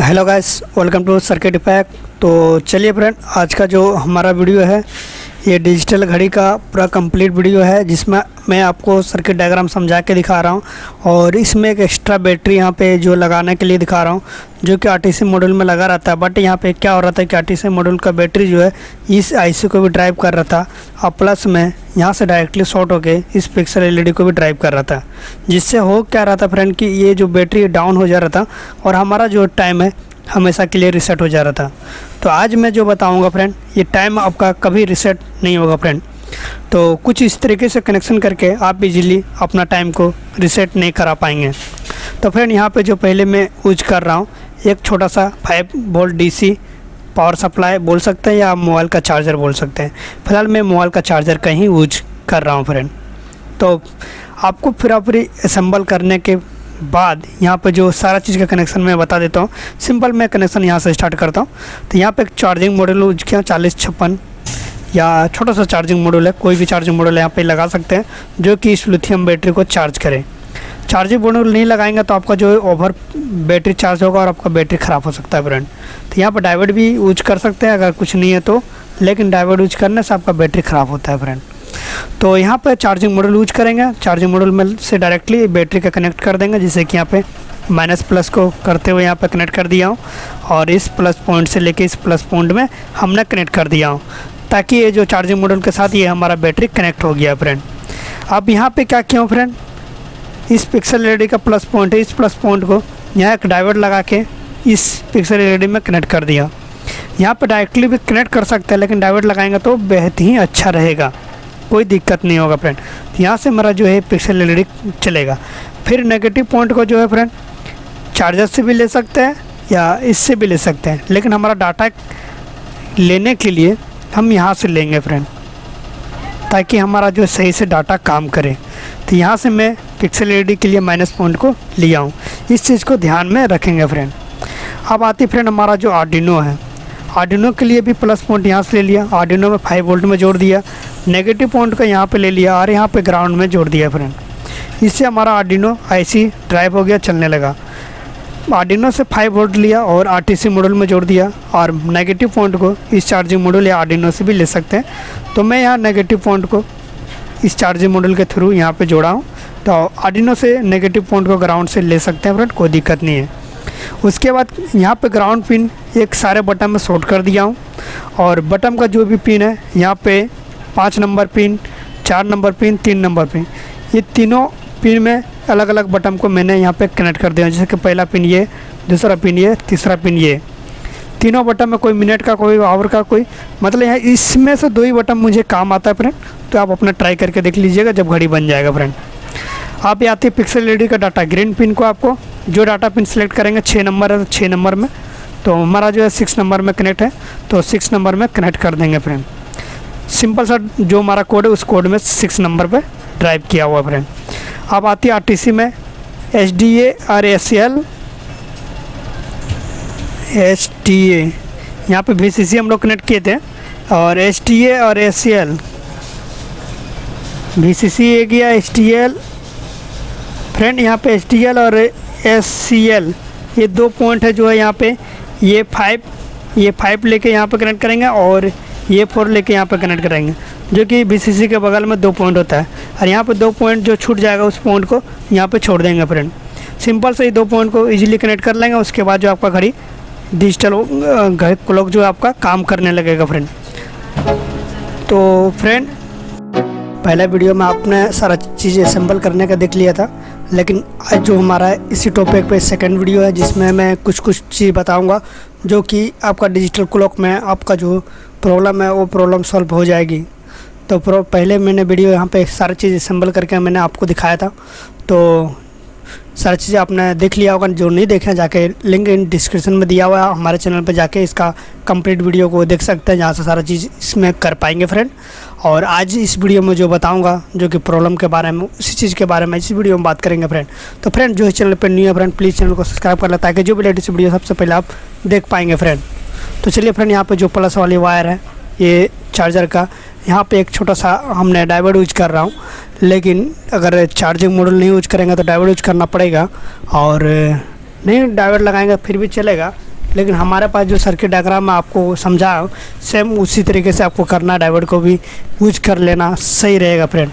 Hello guys welcome to circuit pack तो चलिए friend आज का जो हमारा वीडियो है ये डिजिटल घड़ी का पूरा कंप्लीट वीडियो है, जिसमें मैं आपको सर्किट डायग्राम समझा के दिखा रहा हूँ और इसमें एक एक्स्ट्रा बैटरी यहाँ पे जो लगाने के लिए दिखा रहा हूँ, जो कि आर मॉड्यूल में लगा रहता है। बट यहाँ पे क्या हो रहा था कि आर मॉड्यूल का बैटरी जो है, इस आईसी को भी ड्राइव कर रहा था और प्लस में यहाँ से डायरेक्टली शॉर्ट होकर इस पिक्सल एल को भी ड्राइव कर रहा था। जिससे हो क्या रहा था फ्रेंड कि ये जो बैटरी डाउन हो जा रहा था और हमारा जो टाइम है हमेशा के लिए रिसेट हो जा रहा था। तो आज मैं जो बताऊँगा फ्रेंड ये टाइम आपका कभी रिसेट नहीं होगा फ्रेंड तो कुछ इस तरीके से कनेक्शन करके आप इजीली अपना टाइम को रिसेट नहीं करा पाएँगे। तो फ्रेंड यहाँ पे जो पहले मैं यूज़ कर रहा हूँ, एक छोटा सा five volt DC power supply बोल सकते हैं या मोबाइल का चार्जर बोल सकते हैं। फ़िलहाल मैं मोबाइल का चार्जर का ही यूज़ कर रहा हूँ फ्रेंड तो आपको फिर पूरी असम्बल करने के बाद यहाँ पे जो सारा चीज़ का कनेक्शन मैं बता देता हूँ। सिंपल मैं कनेक्शन यहाँ से स्टार्ट करता हूँ। तो यहाँ पे एक चार्जिंग मॉडल यूज़ किया चालीस छप्पन या छोटा सा चार्जिंग मॉडल है, कोई भी चार्जिंग मॉडल यहाँ पे लगा सकते हैं, जो कि इस लिथियम बैटरी को चार्ज करें। चार्जिंग मॉडल नहीं लगाएँगे तो आपका जो ओवर बैटरी चार्ज होगा और आपका बैटरी ख़राब हो सकता है फ्रेंड तो यहाँ पर डाइवर्ड भी यूज़ कर सकते हैं, अगर कुछ नहीं है तो लेकिन डाइवर्ड यूज़ करने से आपका बैटरी ख़राब होता है फ्रेंड तो यहाँ पर चार्जिंग मॉडल यूज़ करेंगे। चार्जिंग मॉडल में से डायरेक्टली बैटरी का कनेक्ट कर देंगे जिससे कि यहाँ पे माइनस प्लस को करते हुए यहाँ पे कनेक्ट कर दिया हूँ। और इस प्लस पॉइंट से लेके इस प्लस पॉइंट में हमने कनेक्ट कर दिया हूँ, ताकि ये जो चार्जिंग मॉडल के साथ ये हमारा बैटरी कनेक्ट हो गया फ्रेंड अब यहाँ पे क्या किया फ्रेंड इस पिक्सल एल का प्लस पॉइंट है, इस प्लस पॉइंट को यहाँ एक डाइवर्ट लगा के इस पिक्सल एल में कनेक्ट कर दिया। यहाँ पर डायरेक्टली भी कनेक्ट कर सकते हैं, लेकिन डाइवर्ट लगाएँगे तो बेहद ही अच्छा रहेगा। कोई दिक्कत नहीं होगा फ्रेंड यहाँ से हमारा जो है पिक्सल एल चलेगा। फिर नेगेटिव पॉइंट को जो है फ्रेंड चार्जर से भी ले सकते हैं या इससे भी ले सकते हैं। लेकिन हमारा डाटा लेने के लिए हम यहाँ से लेंगे फ्रेंड ताकि हमारा जो सही से डाटा काम करे। तो यहाँ से मैं पिक्सल एल के लिए माइनस पॉइंट को लिया हूँ। इस चीज़ को ध्यान में रखेंगे फ्रेंड अब आती फ्रेंड हमारा जो आर्डिनो है। आर्डिनो के लिए भी प्लस पॉइंट यहाँ से ले लिया। आर्डिनो में फाइव वोल्ट में जोड़ दिया। नेगेटिव पॉइंट का यहाँ पे ले लिया और यहाँ पे ग्राउंड में जोड़ दिया फ्रेंड इससे हमारा आर्डिनो आईसी ड्राइव हो गया, चलने लगा। आर्डिनो से फाइव वोल्ट लिया और आरटीसी मॉडल में जोड़ दिया और नेगेटिव पॉइंट को इस चार्जिंग मॉडल या आर्डिनो से भी ले सकते हैं। तो मैं यहाँ नेगेटिव पॉइंट को इस चार्जिंग मॉडल के थ्रू यहाँ पे जोड़ा हूँ। तो आर्डिनो से नेगेटिव पॉइंट को ग्राउंड से ले सकते हैं फ्रेंड कोई दिक्कत नहीं है। उसके बाद यहाँ पे ग्राउंड पिन एक सारे बटन में शॉर्ट कर दिया हूँ। और बटन का जो भी पिन है, यहाँ पे पाँच नंबर पिन, चार नंबर पिन, तीन नंबर पिन। ये तीनों पिन में अलग अलग बटन को मैंने यहाँ पे कनेक्ट कर दिया। जैसे कि पहला पिन ये, दूसरा पिन ये, तीसरा पिन ये। तीनों बटन में कोई मिनट का, कोई आवर का, कोई मतलब यहाँ इसमें से दो ही बटन मुझे काम आता है फ्रेंड तो आप अपना ट्राई करके देख लीजिएगा जब घड़ी बन जाएगा फ्रेंड आप ये आती है पिक्सल एल का डाटा ग्रीन पिन को आपको जो डाटा पिन सेलेक्ट करेंगे छः नंबर है तो छः नंबर में तो हमारा जो है सिक्स नंबर में कनेक्ट है तो सिक्स नंबर में कनेक्ट कर देंगे फ्रेंड सिंपल सा जो हमारा कोड है, उस कोड में सिक्स नंबर पे ड्राइव किया हुआ फ्रेंड अब आती है आरटीसी में एच डी ए और S C L H T A यहाँ पर वी सी सी हम लोग कनेक्ट किए थे। और एच टी ए और S C L V C C ए गया एच टी एल फ्रेंड यहाँ पे एच टी एल और एस सी एल ये दो पॉइंट है जो है यहाँ पे। ये फाइव ये फाइव लेके यहाँ पे कनेक्ट करेंगे और ये फोर लेके यहाँ पर कनेक्ट करेंगे जो कि बीसीसी के बगल में दो पॉइंट होता है। और यहाँ पर दो पॉइंट जो छूट जाएगा उस पॉइंट को यहाँ पर छोड़ देंगे फ्रेंड सिंपल से ही दो पॉइंट को इजीली कनेक्ट कर लेंगे, उसके बाद जो आपका घड़ी डिजिटल घड़ी क्लॉक जो आपका काम करने लगेगा फ्रेंड तो फ्रेंड पहला वीडियो में आपने सारा चीज़ असेंबल करने का देख लिया था। लेकिन आज जो हमारा इसी टॉपिक पे सेकंड वीडियो है, जिसमें मैं कुछ कुछ चीज़ बताऊँगा, जो कि आपका डिजिटल क्लॉक में आपका जो प्रॉब्लम है, वो प्रॉब्लम सॉल्व हो जाएगी। तो पहले मैंने वीडियो यहाँ पे सारी चीज़ असम्बल करके मैंने आपको दिखाया था। तो सारी चीज़ें आपने देख लिया होगा, जो नहीं देखे जाके लिंक इन डिस्क्रिप्शन में दिया हुआ है, हमारे चैनल पर जाके इसका कंप्लीट वीडियो को देख सकते हैं, जहाँ से सारा चीज़ इसमें कर पाएँगे फ्रेंड और आज इस वीडियो में जो बताऊँगा, जो कि प्रॉब्लम के बारे में, उसी चीज़ के बारे में इसी वीडियो में बात करेंगे फ्रेंड तो फ्रेंड जो इस चैनल पर न्यू है फ्रेंड प्लीज़ चैनल को सब्सक्राइब कर ले, ताकि जो भी लेटेस्ट वीडियो सबसे पहले आप देख पाएँगे फ्रेंड तो चलिए फ्रेंड यहाँ पर जो प्लस वाली वायर है, ये चार्जर का यहाँ पे एक छोटा सा हमने डाइवर्ट यूज़ कर रहा हूँ, लेकिन अगर चार्जिंग मॉडल नहीं यूज़ करेंगे तो डाइवर्ट यूज़ करना पड़ेगा और नहीं डाइवर्ड लगाएँगे फिर भी चलेगा, लेकिन हमारे पास जो सर्किट डायग्राम मैं आपको समझा सेम उसी तरीके से आपको करना डाइवर्ट को भी यूज़ कर लेना सही रहेगा फ्रेंड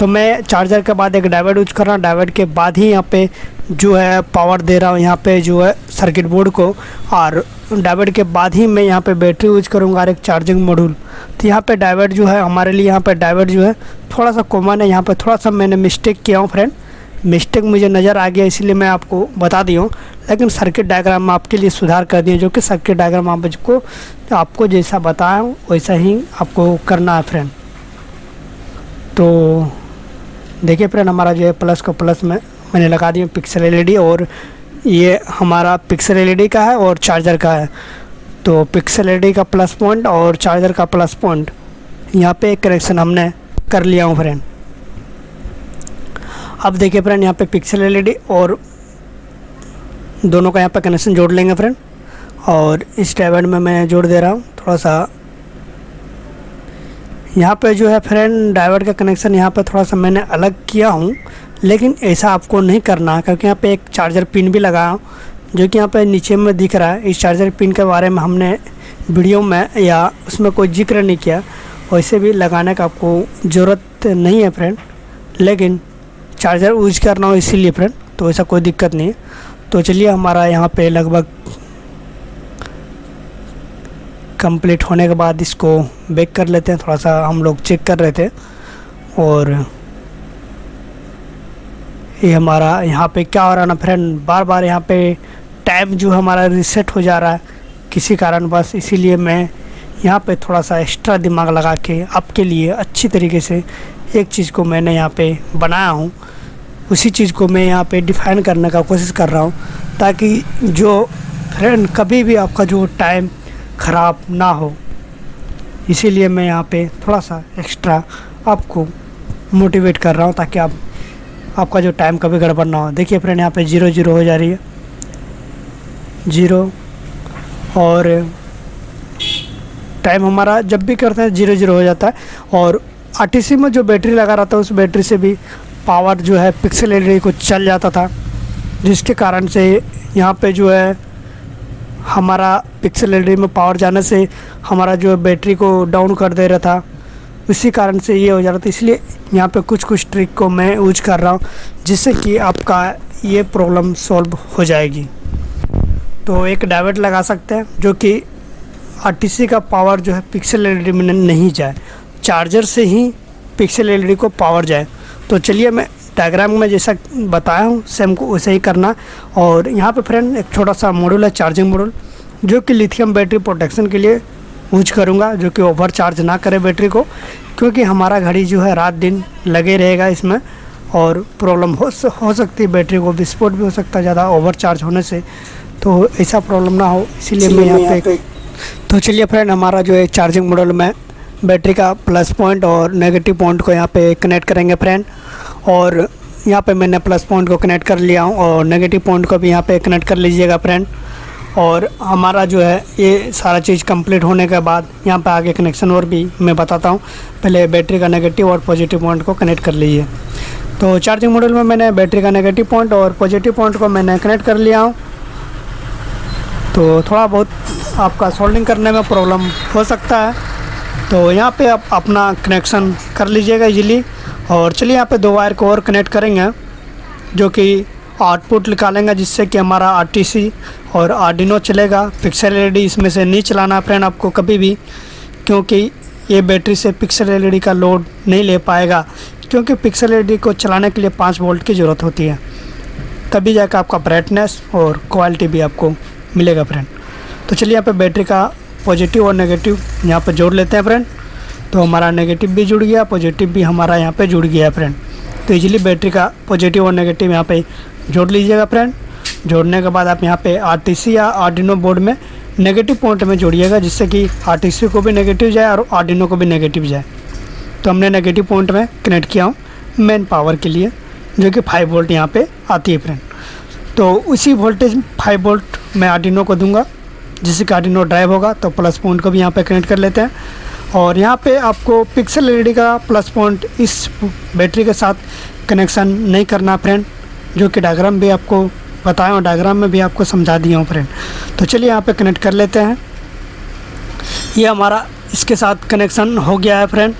तो मैं चार्जर के बाद एक डाइवर्ट यूज़ कर रहा हूँ, डाइवर्ट के बाद ही यहाँ पे जो है पावर दे रहा हूँ, यहाँ पे जो है सर्किट बोर्ड को, और डाइवर्ट के बाद ही मैं यहाँ पे बैटरी यूज़ करूँगा और एक चार्जिंग मॉड्यूल। तो यहाँ पे डाइवर्ट जो है, हमारे लिए यहाँ पे डाइवर्ट जो है थोड़ा सा कॉमन है। यहाँ पे थोड़ा सा मैंने मिस्टेक किया हूँ फ्रेंड। मिस्टेक मुझे नज़र आ गया, इसलिए मैं आपको बता दी हूँ। लेकिन सर्किट डायग्राम आपके लिए सुधार कर दिए जो कि सर्किट डायग्राम आपको आपको जैसा बताया वैसा ही आपको करना है फ्रेंड। तो देखिए फ्रेंड, हमारा जो है प्लस को प्लस में, मैंने लगा दिया पिक्सल एलईडी और ये हमारा पिक्सल एलईडी का है और चार्जर का है। तो पिक्सल एलईडी का प्लस पॉइंट और चार्जर का प्लस पॉइंट यहाँ पे एक कनेक्शन हमने कर लिया हूँ फ्रेंड अब देखिए फ्रेंड यहाँ पे पिक्सल एलईडी और दोनों का यहाँ पे कनेक्शन जोड़ लेंगे फ्रेंड और इस डायवर्ड में मैं जोड़ दे रहा हूँ, थोड़ा सा। यहाँ पे जो है फ्रेंड डाइवर्ट का कनेक्शन यहाँ पे थोड़ा सा मैंने अलग किया हूँ। लेकिन ऐसा आपको नहीं करना, क्योंकि यहाँ पे एक चार्जर पिन भी लगाया जो कि यहाँ पे नीचे में दिख रहा है। इस चार्जर पिन के बारे में हमने वीडियो में या उसमें कोई ज़िक्र नहीं किया। वैसे भी लगाने का आपको ज़रूरत नहीं है फ्रेंड लेकिन चार्जर यूज़ करना हो इसीलिए फ्रेंड तो ऐसा कोई दिक्कत नहीं है। तो चलिए हमारा यहाँ पे लगभग कंप्लीट होने के बाद इसको बेक कर लेते हैं। थोड़ा सा हम लोग चेक कर रहे थे और ये हमारा यहाँ पे क्या हो रहा है ना फ्रेंड बार बार यहाँ पे टाइम जो हमारा रिसेट हो जा रहा है। किसी कारण बस इसीलिए मैं यहाँ पे थोड़ा सा एक्स्ट्रा दिमाग लगा के आपके लिए अच्छी तरीके से एक चीज़ को मैंने यहाँ पे बनाया हूँ। उसी चीज़ को मैं यहाँ पे डिफाइन करने का कोशिश कर रहा हूँ ताकि जो फ्रेंड कभी भी आपका जो टाइम ख़राब ना हो, इसीलिए मैं यहाँ पे थोड़ा सा एक्स्ट्रा आपको मोटिवेट कर रहा हूँ ताकि आप आपका जो टाइम कभी गड़बड़ ना हो। देखिए फ्रेंड यहाँ पे ज़ीरो ज़ीरो हो जा रही है। ज़ीरो और टाइम हमारा जब भी करते हैं ज़ीरो ज़ीरो हो जाता है। और आरटीसी में जो बैटरी लगा रहा था उस बैटरी से भी पावर जो है पिक्सल एल को चल जाता था। जिसके कारण से यहाँ पे जो है, हमारा पिक्सल एल में पावर जाने से हमारा जो बैटरी को डाउन कर दे रहा था। उसी कारण से ये हो जा रहा था, इसलिए यहाँ पे कुछ कुछ ट्रिक को मैं यूज़ कर रहा हूँ, जिससे कि आपका ये प्रॉब्लम सॉल्व हो जाएगी। तो एक डाइवर्ट लगा सकते हैं, जो कि आरटीसी का पावर जो है पिक्सल एल में नहीं जाए। चार्जर से ही पिक्सल एल को पावर जाए। तो चलिए मैं डायग्राम में जैसा बताया हूँ सेम को वैसे ही करना। और यहाँ पे फ्रेंड एक छोटा सा मॉड्यूल है चार्जिंग मॉड्यूल जो कि लिथियम बैटरी प्रोटेक्शन के लिए यूज़ करूँगा जो कि ओवर चार्ज ना करे बैटरी को क्योंकि हमारा घड़ी जो है रात दिन लगे रहेगा इसमें और प्रॉब्लम हो हो सकती है बैटरी को विस्फोट भी हो सकता है ज़्यादा ओवर चार्ज होने से। तो ऐसा प्रॉब्लम ना हो इसीलिए मैं यहाँ पे तो चलिए फ्रेंड हमारा जो है चार्जिंग मॉडल में बैटरी का प्लस पॉइंट और नेगेटिव पॉइंट को यहाँ पे कनेक्ट करेंगे फ्रेंड और यहाँ पे मैंने प्लस पॉइंट को कनेक्ट कर लिया हूँ और नेगेटिव पॉइंट को भी यहाँ पे कनेक्ट कर लीजिएगा फ्रेंड और हमारा जो है, ये सारा चीज़ कंप्लीट होने के बाद यहाँ पे आगे कनेक्शन और भी मैं बताता हूँ। पहले बैटरी का नेगेटिव और पॉजिटिव पॉइंट को कनेक्ट कर लीजिए। तो चार्जिंग मॉडल में मैंने बैटरी का नेगेटिव पॉइंट और पॉजिटिव पॉइंट को मैंने कनेक्ट कर लिया हूँ। तो थोड़ा बहुत आपका सोल्डिंग करने में प्रॉब्लम हो सकता है। तो यहाँ पर आप अपना कनेक्शन कर लीजिएगा इजीली और चलिए यहाँ पे दो वायर को और कनेक्ट करेंगे, जो कि आउटपुट निकालेंगे, जिससे कि हमारा आरटीसी और आर्डिनो चलेगा। पिक्सल एल इसमें से नहीं चलाना फ्रेंड आपको कभी भी, क्योंकि ये बैटरी से पिक्सल एल का लोड नहीं ले पाएगा। क्योंकि पिक्सल एल को चलाने के लिए पाँच वोल्ट की ज़रूरत होती है। तभी जाकर आपका ब्राइटनेस और क्वालिटी भी आपको मिलेगा फ्रेंड तो चलिए यहाँ पर बैटरी का पॉजिटिव और नेगेटिव यहाँ पर जोड़ लेते हैं फ्रेंड तो हमारा नेगेटिव भी जुड़ गया पॉजिटिव भी हमारा यहाँ पे जुड़ गया फ्रेंड तो इजीली बैटरी का पॉजिटिव और नेगेटिव यहाँ पे जोड़ लीजिएगा फ्रेंड जोड़ने के बाद आप यहाँ पे आर या आर्डिनो बोर्ड में नेगेटिव पॉइंट में जोड़िएगा, जिससे कि आरटीसी को भी नेगेटिव जाए और आर्डिनो को भी नेगेटिव जाए। तो हमने नेगेटिव पॉइंट में कनेक्ट किया हूँ मेन पावर के लिए, जो कि फाइव वोल्ट यहाँ पे आती है फ्रेंड तो उसी वोल्टेज फाइव वोल्ट मैं आर्डिनो को दूँगा, जिससे कि आर्डिनो ड्राइव होगा तो प्लस पॉइंट को भी यहाँ पे कनेक्ट कर लेते हैं। और यहाँ पे आपको पिक्सल एलईडी का प्लस पॉइंट इस बैटरी के साथ कनेक्शन नहीं करना फ्रेंड जो कि डायग्राम भी आपको बताया हूँ डायग्राम में भी आपको समझा दिया हूँ फ्रेंड तो चलिए यहाँ पे कनेक्ट कर लेते हैं। ये हमारा इसके साथ कनेक्शन हो गया है फ्रेंड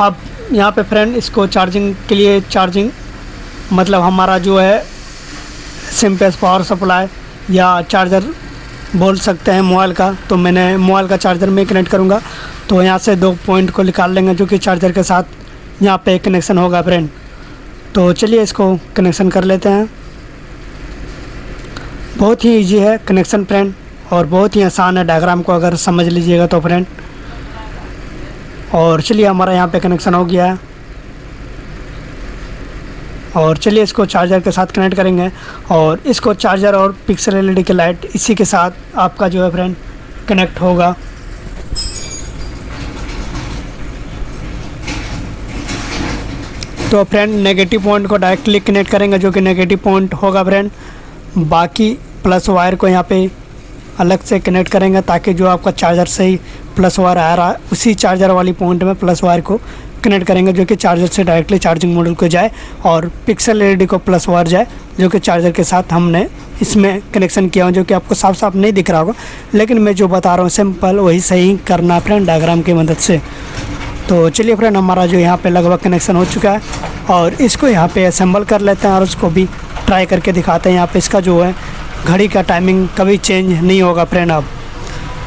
अब यहाँ पे फ्रेंड इसको चार्जिंग के लिए चार्जिंग मतलब हमारा जो है सिंपेस पावर सप्लाई या चार्जर बोल सकते हैं मोबाइल का। तो मैंने मोबाइल का चार्जर में कनेक्ट करूँगा। तो यहाँ से दो पॉइंट को निकाल लेंगे जो कि चार्जर के साथ यहाँ पे कनेक्शन होगा फ्रेंड तो चलिए इसको कनेक्शन कर लेते हैं। बहुत ही इजी है कनेक्शन फ्रेंड और बहुत ही आसान है डायग्राम को अगर समझ लीजिएगा तो फ्रेंड और चलिए हमारा यहाँ पे कनेक्शन हो गया है। और चलिए इसको चार्जर के साथ कनेक्ट करेंगे। और इसको चार्जर और पिक्सल एलईडी की लाइट इसी के साथ आपका जो है फ्रेंड कनेक्ट होगा। तो फ्रेंड नेगेटिव पॉइंट को डायरेक्टली कनेक्ट करेंगे, जो कि नेगेटिव पॉइंट होगा फ्रेंड बाकी प्लस वायर को यहाँ पे अलग से कनेक्ट करेंगे ताकि जो आपका चार्जर से ही प्लस वायर आ रहा है उसी चार्जर वाली पॉइंट में प्लस वायर को कनेक्ट करेंगे, जो कि चार्जर से डायरेक्टली चार्जिंग मॉडल को जाए और पिक्सल एलईडी को प्लस वायर जाए, जो कि चार्जर के साथ हमने इसमें कनेक्शन किया जो कि आपको साफ़ साफ़ नहीं दिख रहा होगा. लेकिन मैं जो बता रहा हूँ सिंपल वही सही करना फ्रेंड डायग्राम की मदद से. तो चलिए फ्रेंड हमारा जो यहाँ पे लगभग कनेक्शन हो चुका है और इसको यहाँ पे असेंबल कर लेते हैं और उसको भी ट्राई करके दिखाते हैं। यहाँ पे इसका जो है, घड़ी का टाइमिंग कभी चेंज नहीं होगा फ्रेंड अब।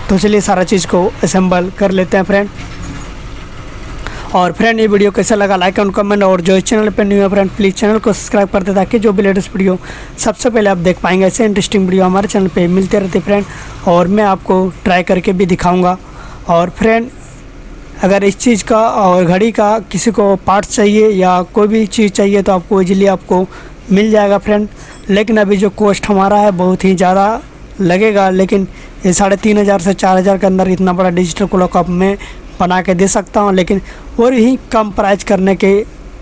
तो चलिए सारा चीज़ को असेंबल कर लेते हैं फ्रेंड और फ्रेंड ये वीडियो कैसा लगा? लाइक एंड कमेंट और जो इस चैनल पर न्यू है फ्रेंड प्लीज़ चैनल को सब्सक्राइब कर दे ताकि जो भी लेटेस्ट वीडियो सबसे पहले आप देख पाएँगे, ऐसे इंटरेस्टिंग वीडियो हमारे चैनल पे मिलते रहते फ्रेंड और मैं आपको ट्राई करके भी दिखाऊँगा। और फ्रेंड अगर इस चीज़ का और घड़ी का किसी को पार्ट्स चाहिए या कोई भी चीज़ चाहिए तो आपको इजीली आपको मिल जाएगा फ्रेंड लेकिन अभी जो कॉस्ट हमारा है, बहुत ही ज़्यादा लगेगा. लेकिन ये साढ़े तीन हज़ार से चार हज़ार के अंदर इतना बड़ा डिजिटल क्लॉक अब मैं बना के दे सकता हूँ. लेकिन और ही कम प्राइस करने के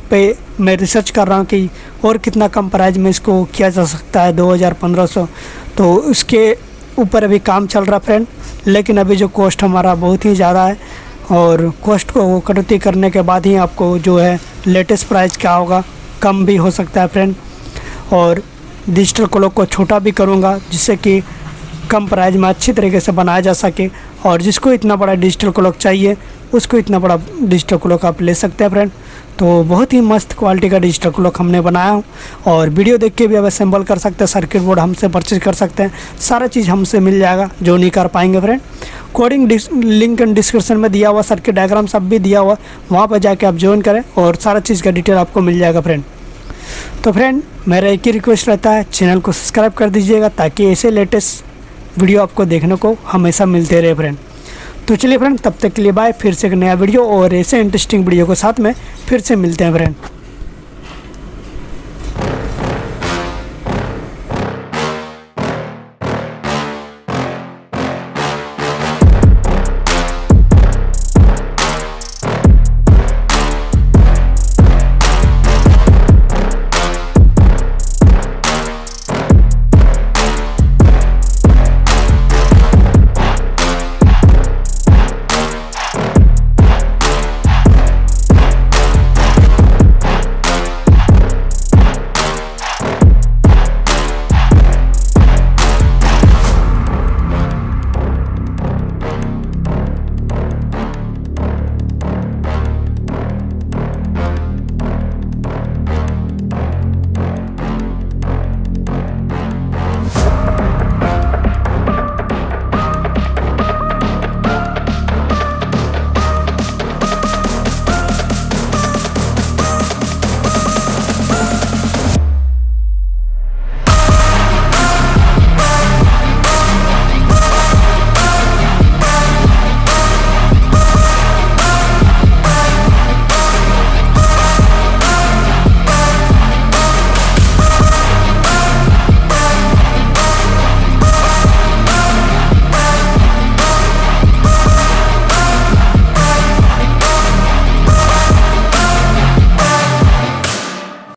पे मैं रिसर्च कर रहा हूँ कि और कितना कम प्राइस में इसको किया जा सकता है दो हज़ार पंद्रह सौ. तो उसके ऊपर अभी काम चल रहा फ्रेंड लेकिन अभी जो कॉस्ट हमारा बहुत ही ज़्यादा है और कॉस्ट को कटौती करने के बाद ही आपको जो है लेटेस्ट प्राइस क्या होगा, कम भी हो सकता है फ्रेंड और डिजिटल क्लॉक को छोटा भी करूँगा, जिससे कि कम प्राइस में अच्छी तरीके से बनाया जा सके। और जिसको इतना बड़ा डिजिटल क्लॉक चाहिए, उसको इतना बड़ा डिजिटल क्लॉक आप ले सकते हैं फ्रेंड तो बहुत ही मस्त क्वालिटी का डिजिटल क्लॉक हमने बनाया हूँ और वीडियो देख के भी अब असेंबल कर सकते हैं सर्किट बोर्ड हमसे परचेज कर सकते हैं, सारा चीज़ हमसे मिल जाएगा जो नहीं कर पाएँगे friend coding link and description में दिया हुआ सर्किट डायग्राम सब भी दिया हुआ, वहाँ पर जाके आप ज्वाइन करें और सारा चीज़ का डिटेल आपको मिल जाएगा फ्रेंड तो फ्रेंड मेरा एक ही रिक्वेस्ट रहता है चैनल को सब्सक्राइब कर दीजिएगा ताकि ऐसे लेटेस्ट वीडियो आपको देखने को हमेशा मिलते रहे फ्रेंड तो चलिए फ्रेंड तब तक के लिए बाय फिर से एक नया वीडियो और ऐसे इंटरेस्टिंग वीडियो के साथ में फिर से मिलते हैं फ्रेंड